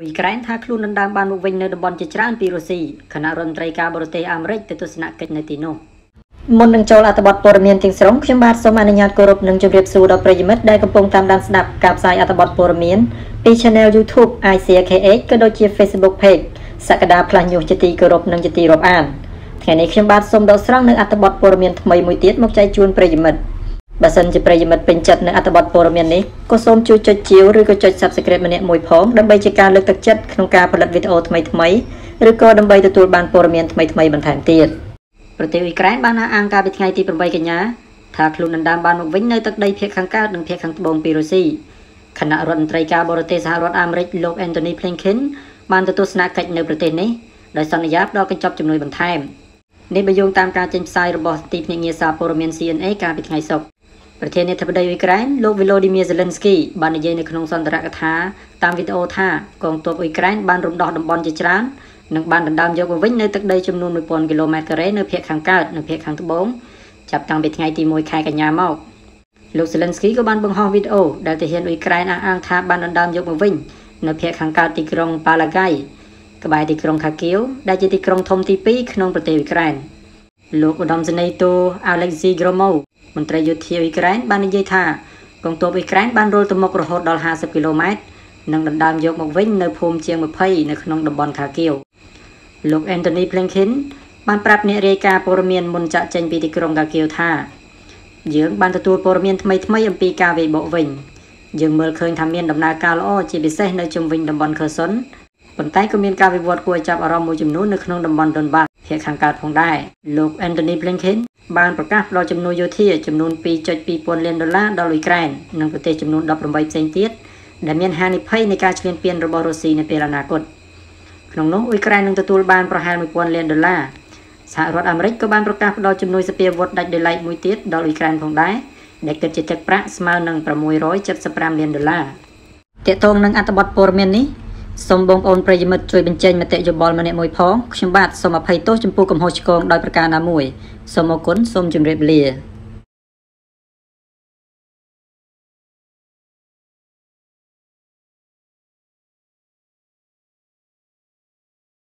អ៊ុយក្រែនថាខ្លួនដណ្ដើមបានមកវិញនៅតំបន់ជាច្រើនពីរុស្ស៊ីគណៈរដ្ឋមន្ត្រីការបរទេសអាមេរិកទៅទស្សនកិច្ចនៅទីនោះមុននឹងចូលអត្ថបទព័ត៌មានទាំងស្រុងខ្ញុំបាទសូមអនុញ្ញាតគោរពនិងជម្រាបសួរដល់ប្រិយមិត្តដែលកំពុងតាមដានស្ដាប់ការផ្សាយអត្ថបទព័ត៌មានពី Channel YouTube ICKH ក៏ដូចជា Facebook Page សក្តា Plus News ជាទីគោរពនិងជាទីរាប់អានថ្ងៃនេះខ្ញុំបាទសូមដកស្រង់នៅអត្ថបទព័ត៌មានថ្មីមួយទៀតមកចែកជូនប្រិយមិត្ត បើសិនជាប្រិយមិត្តពេញចិត្តនៅអត្ថបទព័ត៌មាននេះក៏សូមជួយចុចជាវឬក៏ចុច Subscribe ម្នាក់មួយផងដើម្បីជាការលើកទឹកចិត្តក្នុងការផលិតវីដេអូថ្មីថ្មីឬក៏ដើម្បីទទួលបានព័ត៌មានថ្មីថ្មីបន្ថែមទៀតប្រទេសអ៊ុយក្រែនបានអះអាងកាលពីថ្ងៃទី8កញ្ញាថាខ្លួនដណ្ដើមបានមកវិញនៅទឹកដីភាគខាងកើតនិងភាគខាងត្បូងពីរុស្ស៊ីគណៈរដ្ឋមន្ត្រីការបរទេសសហរដ្ឋអាមេរិកលោក Anthony Blinken បានទៅទស្សនកិច្ចនៅប្រទេសនេះដោយសន្យាផ្ដល់កញ្ចប់ជំនួយបន្ថែមនេះបើយោងតាមការចេញផ្សាយរបស់ទីភ្នាក់ងារសារព័ត៌មាន CNN កាលពីថ្ងៃសុក្រ ប្រធានាធិបតីអ៊ុយក្រែនលោក Volodymyr Zelensky បាននិយាយនៅក្នុងសន្ទរកថាតាមវីដេអូថាកងទ័ពអ៊ុយក្រែនបានរំដោះតំបន់ជាច្រើននិងបានដណ្ដើមយកមកវិញនៅទឹកដីចំនួន1000គីឡូម៉ែត្រការ៉េនៅភាគខាងកើតនិងភាគខាងត្បូងចាប់តាំងពីថ្ងៃទី1ខែកញ្ញាមកលោក Zelensky ក៏បានបង្ហោះវីដេអូដែលទាហានអ៊ុយក្រែនអះអាងថាបានដណ្ដើមយកមកវិញនៅភាគខាងកើតទីក្រុង Palagay ក្បែរទីក្រុង Kharkiv ដែលជាទីក្រុងធំទី2ក្នុងប្រទេសអ៊ុយក្រែន លោកឧត្តមសេនីយ៍តូ Alexei Gromov មន្ត្រីយោធាអ៊ុយក្រែនបាននិយាយថាកងទ័ពអ៊ុយក្រែនបានរុលទៅមុខរហូតដល់50គីឡូម៉ែត្រនិងដណ្ដើមយកមកវិញនៅភូមិជាង20នៅក្នុងតំបន់ខាគៀវលោក Anthony Blinken បានប្រាប់អ្នករាយការណ៍ព័ត៌មានមុនចាក់ចេញពីទីក្រុងខាគៀវថាយើងបានទទួលព័ត៌មានថ្មីថ្មីអំពីការវាយបកវិញយើងមើលឃើញថាមានដំណើរការល្អជាពិសេសនៅជុំវិញតំបន់ខឺសុនប៉ុន្តែក៏មានការវិវត្តគួរឲ្យចាប់អារម្មណ៍មួយចំនួននៅក្នុងតំបន់ដុនបាស ភាគខាងកើតផងដែរលោក Anthony Blinken បានប្រកាសផ្ដល់ជំនួយយោធាចំនួន2.2លានដុល្លារដល់អ៊ុយក្រែននិងប្រទេសចំនួន18ផ្សេងទៀតដែលមានហានិភ័យនៃការឈ្លានពានរបស់រុស្ស៊ីនៅពេលអនាគតក្នុងនោះអ៊ុយក្រែននឹងទទួលបានប្រហែល1000លានដុល្លារសហរដ្ឋអាមេរិកក៏បានប្រកាសផ្ដល់ជំនួយសពាវុធដាច់ដោយឡែកមួយទៀតដល់អ៊ុយក្រែនផងដែរដែលគិតជាទឹកប្រាក់ស្មើនឹង675លានដុល្លារតកតងនឹងអត្ថបទព័ត៌មាននេះ សូមបងប្អូនប្រិយមិត្តជួយបញ្ចេញមតិយោបល់ម្នាក់មួយផងខ្ញុំបាទសូមអភ័យទោសចំពោះកំហុសឆ្គងដោយប្រការណាមួយសូមអរគុណសូមជម្រាបលា